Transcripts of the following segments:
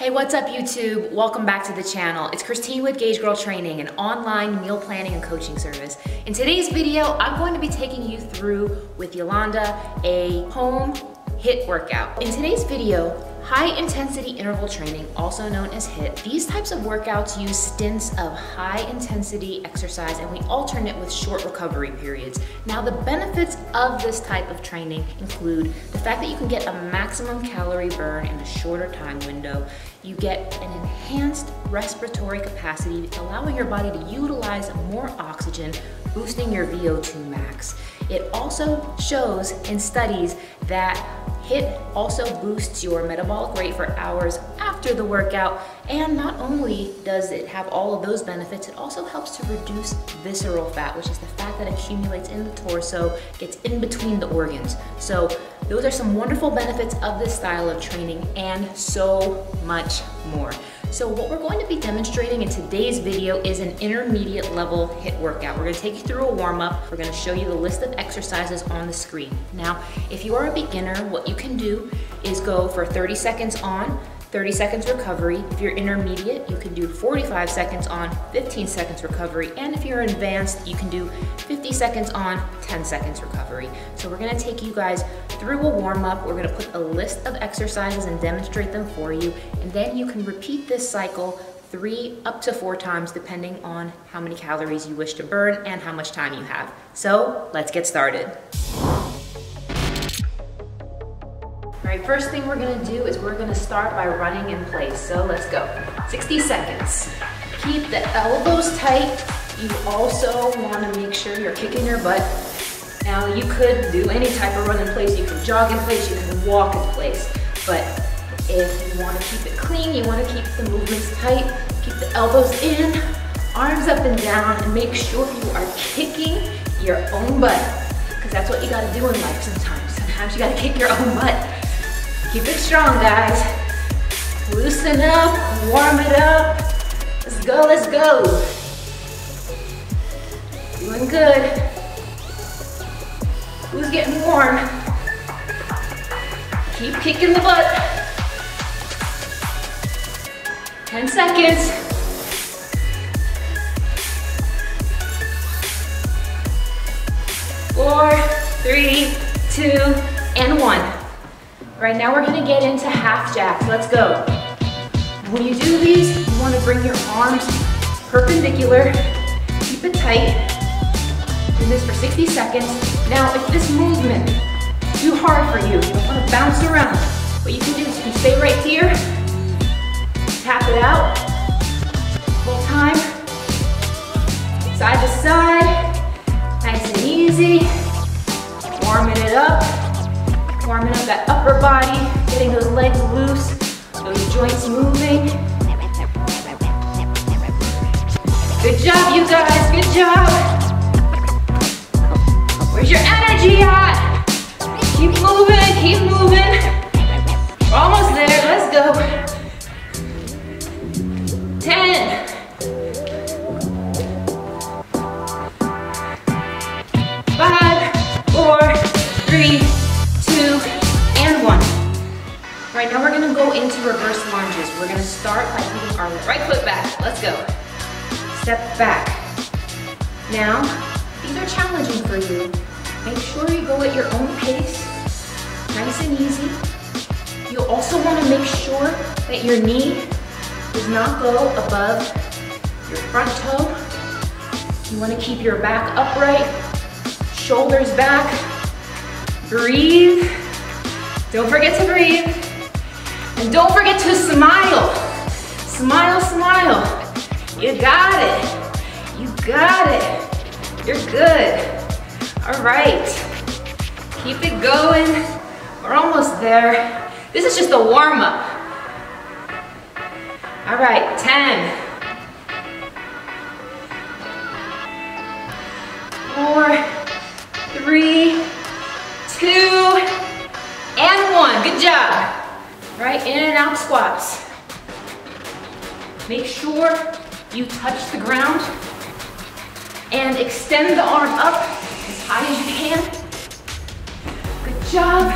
Hey, what's up YouTube? Welcome back to the channel. It's Christine with Gauge Girl Training, an online meal planning and coaching service. In today's video, I'm going to be taking you through with Yolanda a home HIIT workout. In today's video, high intensity interval training, also known as HIIT, these types of workouts use stints of high intensity exercise and we alternate with short recovery periods. Now the benefits of this type of training include the fact that you can get a maximum calorie burn in a shorter time window, you get an enhanced respiratory capacity, allowing your body to utilize more oxygen, boosting your VO2 max. It also shows in studies that HIIT also boosts your metabolic rate for hours after the workout. And not only does it have all of those benefits, it also helps to reduce visceral fat, which is the fat that accumulates in the torso, gets in between the organs. So those are some wonderful benefits of this style of training and so much more. So what we're going to be demonstrating in today's video is an intermediate level HIIT workout. We're gonna take you through a warm up. We're gonna show you the list of exercises on the screen. Now, if you are a beginner, what you can do is go for 30 seconds on, 30 seconds recovery. If you're intermediate, you can do 45 seconds on, 15 seconds recovery. And if you're advanced, you can do 50 seconds on, 10 seconds recovery. So we're gonna take you guys through a warm up. We're gonna put a list of exercises and demonstrate them for you. And then you can repeat this cycle three up to four times depending on how many calories you wish to burn and how much time you have. So let's get started. All right, first thing we're gonna do is we're gonna start by running in place. So let's go. 60 seconds. Keep the elbows tight. You also wanna make sure you're kicking your butt. Now you could do any type of run in place. You can jog in place, you can walk in place. But if you wanna keep it clean, you wanna keep the movements tight, keep the elbows in, arms up and down, and make sure you are kicking your own butt. Because that's what you gotta do in life sometimes. Sometimes you gotta kick your own butt. Keep it strong, guys. Loosen up, warm it up. Let's go, let's go. Doing good. Who's getting warm? Keep kicking the butt. 10 seconds. Four, three, two, and one. Right now we're gonna get into half jacks. Let's go. When you do these, you wanna bring your arms perpendicular. Keep it tight. Do this for 60 seconds. Now, if this movement is too hard for you, you don't wanna bounce around, what you can do is you can stay right here, tap it out, full time, side to side, nice and easy, warming it up. Warming up that upper body, getting those legs loose, those joints moving. Good job, you guys, good job. Where's your energy at? Keep moving, keep moving. We're almost there, into reverse lunges. We're gonna start by putting our right foot back. Let's go. Step back. Now, these are challenging for you. Make sure you go at your own pace, nice and easy. You also wanna make sure that your knee does not go above your front toe. You wanna keep your back upright, shoulders back. Breathe. Don't forget to breathe. And don't forget to smile. Smile, smile. You got it. You got it. You're good. All right. Keep it going. We're almost there. This is just a warm up. All right, 10. Four, three, two, and one. Good job right? In and out squats. Make sure you touch the ground and extend the arm up as high as you can. Good job.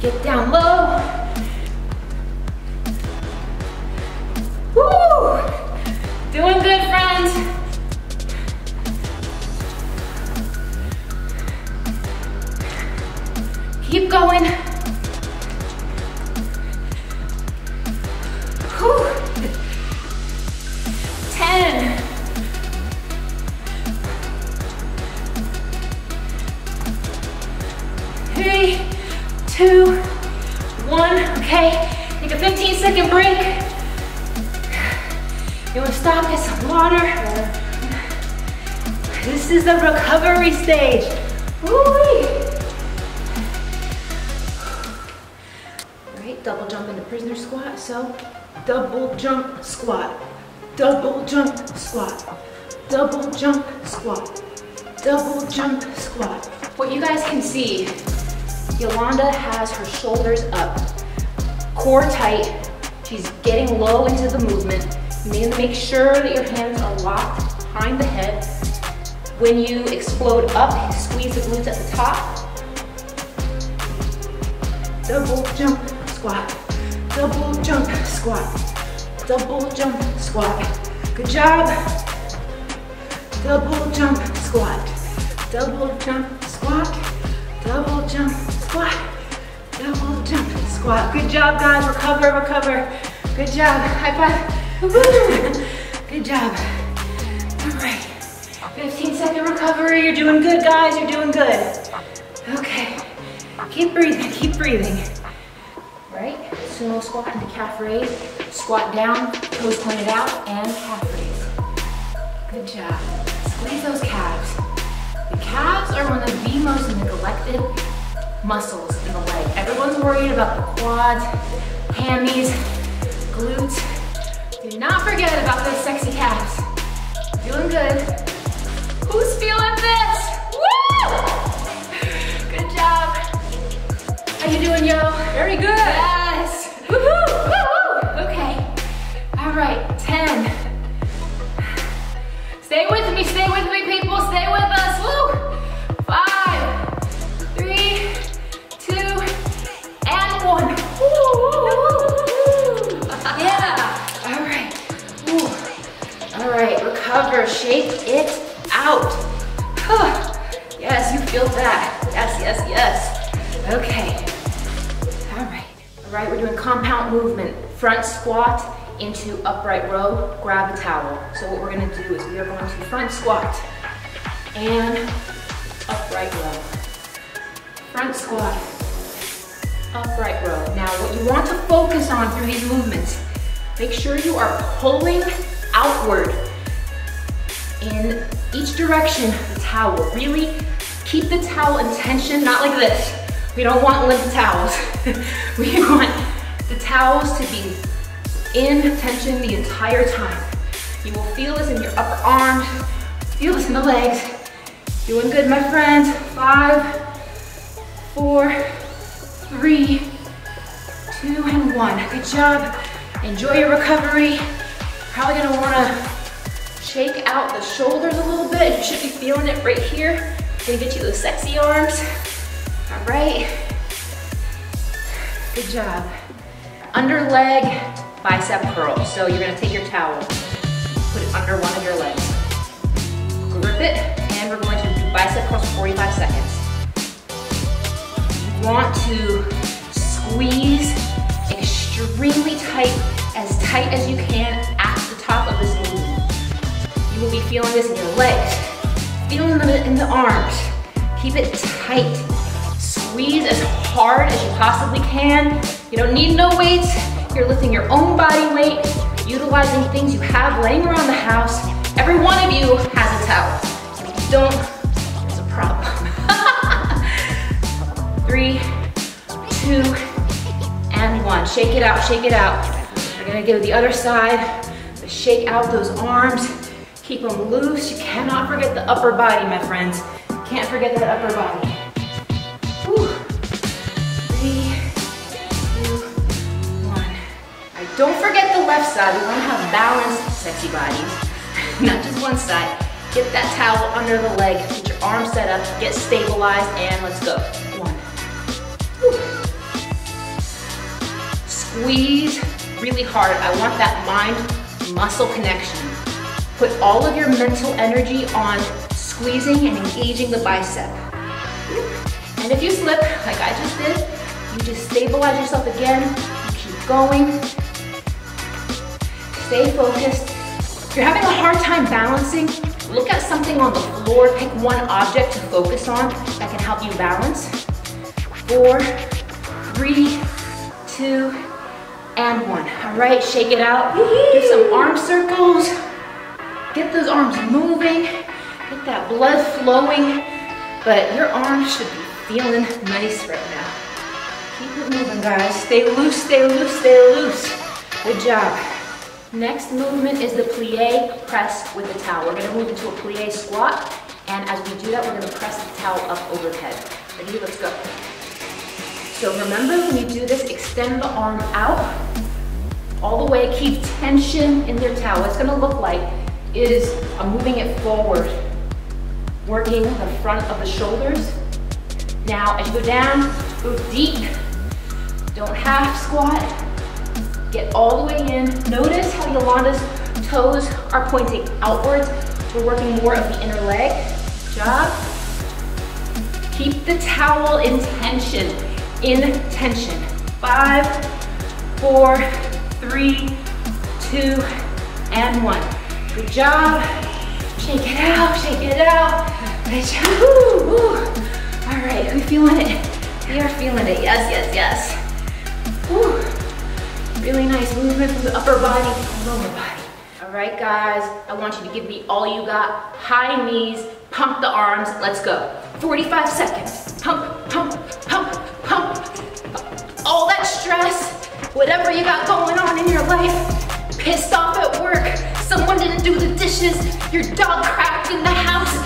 Get down low. Woo! Doing good, friends. Keep going. Break. You wanna stop, get some water. This is the recovery stage. Woo-wee. Right, double jump into prisoner squat. So, double jump squat, double jump squat, double jump squat, double jump squat. What you guys can see, Yolanda has her shoulders up, core tight. She's getting low into the movement. Make sure that your hands are locked behind the head. When you explode up, squeeze the glutes at the top. Double jump squat, double jump squat, double jump squat. Good job. Double jump squat, double jump squat, double jump squat, squat. Good job, guys. Recover, recover. Good job. High five. Good job. All right. 15 second recovery. You're doing good, guys. You're doing good. Okay. Keep breathing. Keep breathing. Right? Sumo squat into calf raise. Squat down, toes pointed out, and calf raise. Good job. Squeeze those calves. The calves are one of the most neglected muscles the leg. Everyone's worried about the quads, hammies, glutes. Do not forget about those sexy calves. Doing good. Who's feeling this? Woo! Good job. How you doing, yo? Very good. Yes. Woohoo! Woo! Okay. All right, 10. Stay with me, stay with me, recover. Shake it out. Yes, you feel that. Yes, yes, yes. Okay. All right. All right, we're doing compound movement. Front squat into upright row, grab a towel. So what we're gonna do is we are going to front squat and upright row. Front squat, upright row. Now what you want to focus on through these movements, make sure you are pulling outward in each direction of the towel. Really keep the towel in tension, not like this. We don't want limp towels. we want the towels to be in tension the entire time. You will feel this in your upper arms, feel this in the legs. Doing good, my friends. Five, four, three, two, and one. Good job. Enjoy your recovery. Probably gonna wanna shake out the shoulders a little bit. You should be feeling it right here. Gonna get you those sexy arms. All right. Good job. Under leg, bicep curl. So you're gonna take your towel, put it under one of your legs. Grip it, and we're going to do bicep curls for 45 seconds. You want to squeeze extremely tight, as tight as you can at the top of this. You will be feeling this in your legs, feeling it in the arms. Keep it tight. Squeeze as hard as you possibly can. You don't need no weights. You're lifting your own body weight, utilizing things you have laying around the house. Every one of you has a towel. If you don't, there's a problem. Three, two, and one. Shake it out, shake it out. We're gonna go to the other side. Shake out those arms. Keep them loose. You cannot forget the upper body, my friends. Can't forget that upper body. Three, two, one. Don't forget the left side. We wanna have balanced, sexy bodies. Not just one side. Get that towel under the leg. Get your arms set up. Get stabilized, and let's go. One. Whew. Squeeze really hard. I want that mind muscle connection. Put all of your mental energy on squeezing and engaging the bicep. And if you slip, like I just did, you just stabilize yourself again, you keep going. Stay focused. If you're having a hard time balancing, look at something on the floor. Pick one object to focus on that can help you balance. Four, three, two, and one. All right, shake it out. Do some arm circles. Get those arms moving. Get that blood flowing. But your arms should be feeling nice right now. Keep it moving, guys. Stay loose, stay loose, stay loose. Good job. Next movement is the plie press with the towel. We're gonna move into a plie squat. And as we do that, we're gonna press the towel up overhead. Ready, let's go. So remember when you do this, extend the arm out all the way, keep tension in your towel. It's gonna look like is I'm moving it forward, working the front of the shoulders. Now, as you go down, go deep. Don't half squat. Get all the way in. Notice how Yolanda's toes are pointing outwards. We're working more of the inner leg. Job. Keep the towel in tension in tension. Five, four, three, two, and one. Good job. Shake it out, shake it out. Woo. All right, we feeling it? We are feeling it. Yes, yes, yes. Woo. Really nice movement from the upper body to lower body. All right, guys, I want you to give me all you got. High knees, pump the arms. Let's go. 45 seconds. Pump, pump, pump, pump. All that stress, whatever you got going on in your life, pissed off at work, someone didn't do the dishes, your dog crapped in the house,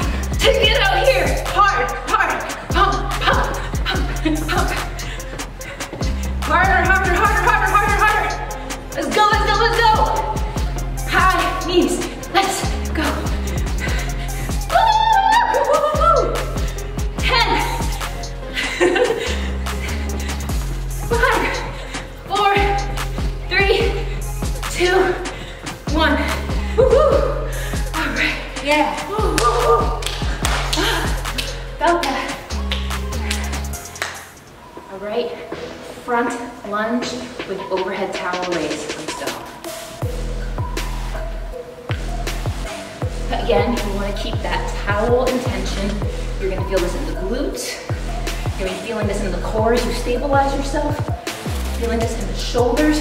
right. Front lunge with overhead towel raise. Go. Again, you want to keep that towel in tension. You're going to feel this in the glutes. You're gonna be feeling this in the core as you stabilize yourself. Feeling this in the shoulders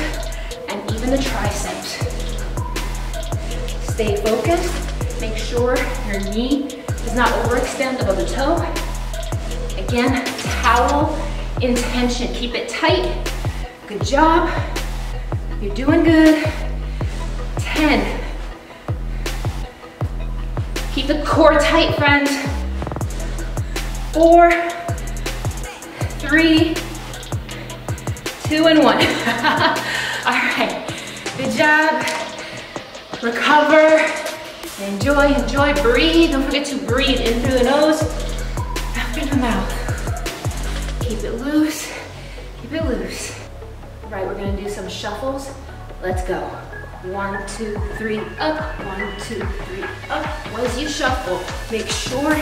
and even the triceps. Stay focused. Make sure your knee does not overextend above the toe. Again, towel in tension. Keep it tight. Good job. You're doing good. 10. Keep the core tight, friends. Four, three, two, and one. All right, good job. Recover, enjoy, enjoy, breathe. Don't forget to breathe in through the nose, out through the mouth. Loose, keep it loose. All right, we're gonna do some shuffles. Let's go. One, two, three, up. One, two, three, up. As you shuffle, make sure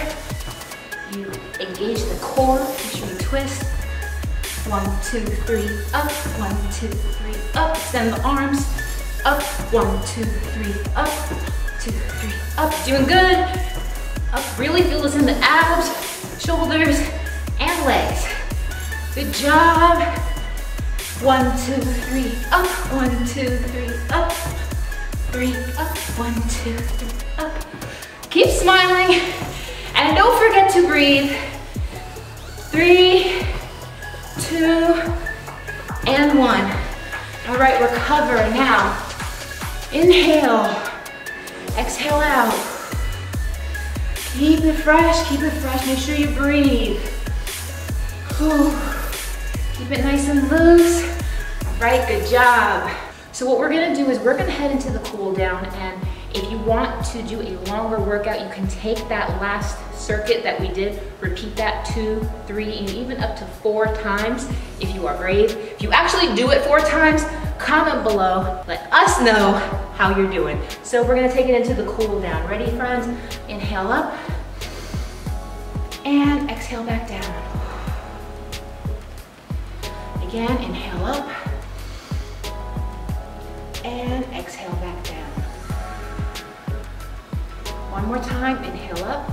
you engage the core, make sure you twist. One, two, three, up. One, two, three, up. Extend the arms. Up. One, two, three, up. Two, three, up. Doing good. Up. Really feel this in the abs, shoulders, and legs. Good job. One, two, three, up. One, two, three, up. Three, up. One, two, three, up. Keep smiling. And don't forget to breathe. Three, two, and one. All right, recover now. Inhale, exhale out. Keep it fresh, keep it fresh. Make sure you breathe. Whew. Keep it nice and loose. All right, good job. So what we're gonna do is we're gonna head into the cool down and if you want to do a longer workout, you can take that last circuit that we did, repeat that two, three, and even up to four times if you are brave. If you actually do it four times, comment below, let us know how you're doing. So we're gonna take it into the cool down. Ready, friends? Inhale up, and exhale back down. Again, inhale up, and exhale back down. One more time, inhale up.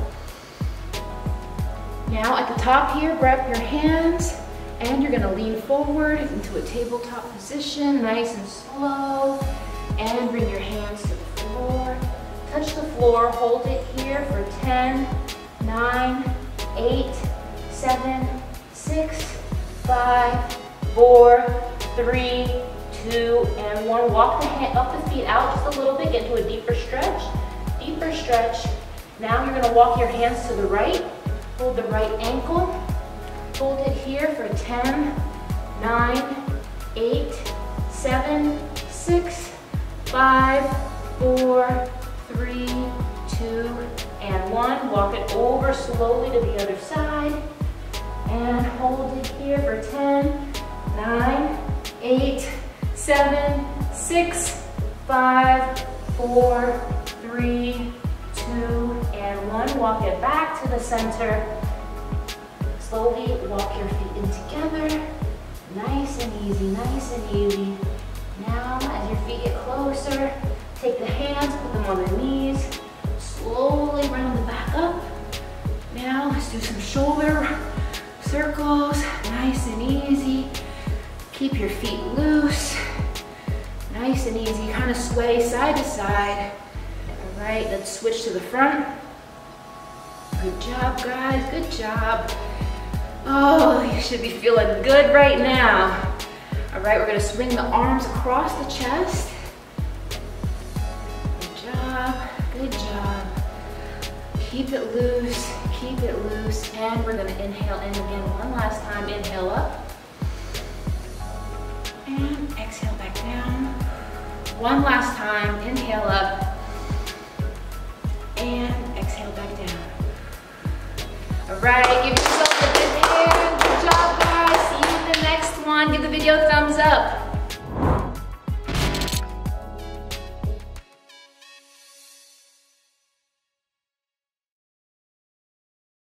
Now at the top here, grab your hands and you're gonna lean forward into a tabletop position, nice and slow. And bring your hands to the floor. Touch the floor, hold it here for 10, 9, 8, 7, 6, 5, 4, 3, 2, and 1. Walk the hand up the feet out just a little bit, get into a deeper stretch. Deeper stretch. Now you're gonna walk your hands to the right. Hold the right ankle. Hold it here for 10, 9, 8, 7, 6, five, four, three, two, and one. Walk it over slowly to the other side. And hold it here for 10, nine, eight, seven, six, five, four, three, two, and one. Walk it back to the center. Slowly walk your feet in together. Nice and easy, nice and easy. Now, as your feet get closer, take the hands, put them on the knees, slowly round the back up. Now, let's do some shoulder circles, nice and easy. Keep your feet loose, nice and easy. Kind of sway side to side. All right, let's switch to the front. Good job, guys, good job. Oh, you should be feeling good right now. All right, we're gonna swing the arms across the chest. Good job, good job. Keep it loose, keep it loose. And we're gonna inhale in again one last time. Inhale up. Exhale back down. One last time, inhale up. And exhale back down. All right, give yourself a big hand. Good job, guys. See you in the next one. Give the video a thumbs up.